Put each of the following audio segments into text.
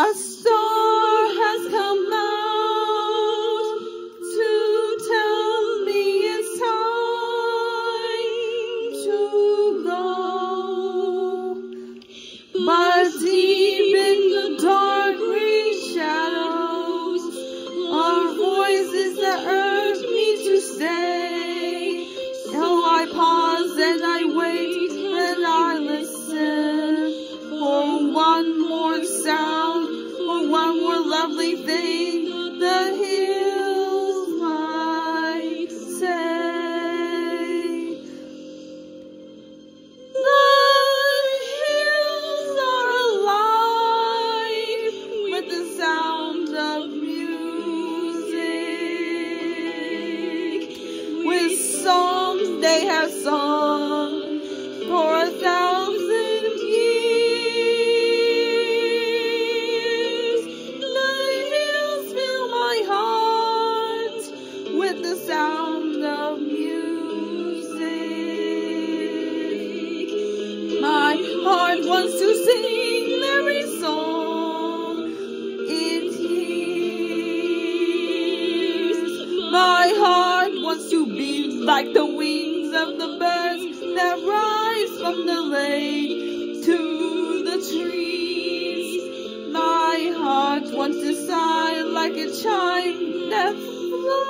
A star lovely thing the hills might say. The hills are alive with the sound of music, with songs they have sung with the sound of music. My heart wants to sing every song it hears. My heart wants to be like the wings of the birds heart to sigh like a chime that flies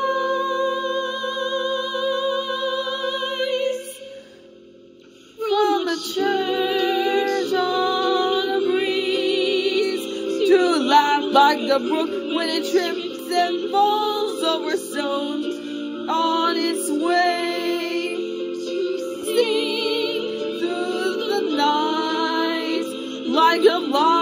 from a church on a breeze to laugh like the brook when it trips and falls over stones on its way to sing through the night like a lark